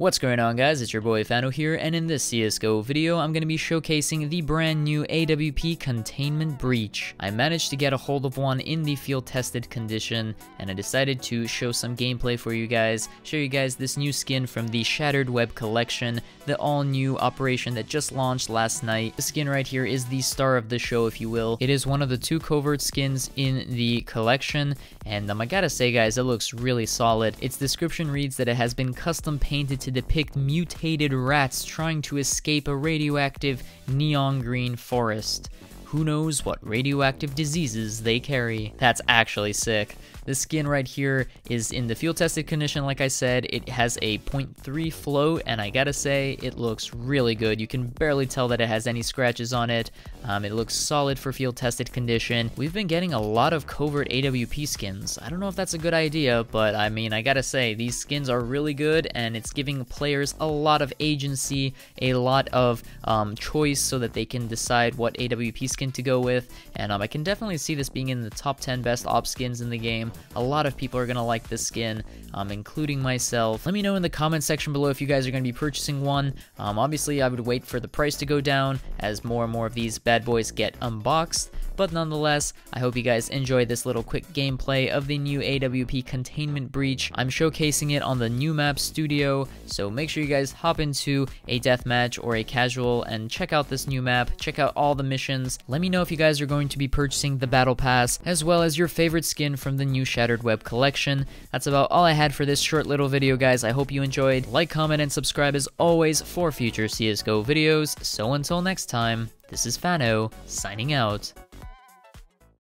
What's going on guys, it's your boy Fano here, and in this CSGO video, I'm going to be showcasing the brand new AWP Containment Breach. I managed to get a hold of one in the field tested condition, and I decided to show some gameplay for you guys, show you guys this new skin from the Shattered Web collection, the all new operation that just launched last night. The skin right here is the star of the show if you will. It is one of the two covert skins in the collection, and um, I gotta say guys, it looks really solid. Its description reads that it has been custom painted to depict mutated rats trying to escape a radioactive neon green forest. Who knows what radioactive diseases they carry? That's actually sick. The skin right here is in the field tested condition, like I said. It has a 0.3 float, and I gotta say, it looks really good. You can barely tell that it has any scratches on it. Um, it looks solid for field tested condition. We've been getting a lot of covert AWP skins. I don't know if that's a good idea, but I mean, I gotta say, these skins are really good, and it's giving players a lot of agency, a lot of um, choice so that they can decide what AWP skin to go with, and um, I can definitely see this being in the top 10 best AWP skins in the game. A lot of people are going to like this skin, um, including myself. Let me know in the comment section below if you guys are going to be purchasing one. Um, obviously, I would wait for the price to go down as more and more of these bad boys get unboxed. But nonetheless, I hope you guys enjoyed this little quick gameplay of the new AWP Containment Breach. I'm showcasing it on the new map studio, so make sure you guys hop into a deathmatch or a casual and check out this new map, check out all the missions. Let me know if you guys are going to be purchasing the Battle Pass, as well as your favorite skin from the new Shattered Web collection. That's about all I had for this short little video, guys. I hope you enjoyed. Like, comment, and subscribe as always for future CSGO videos. So until next time, this is Fano, signing out.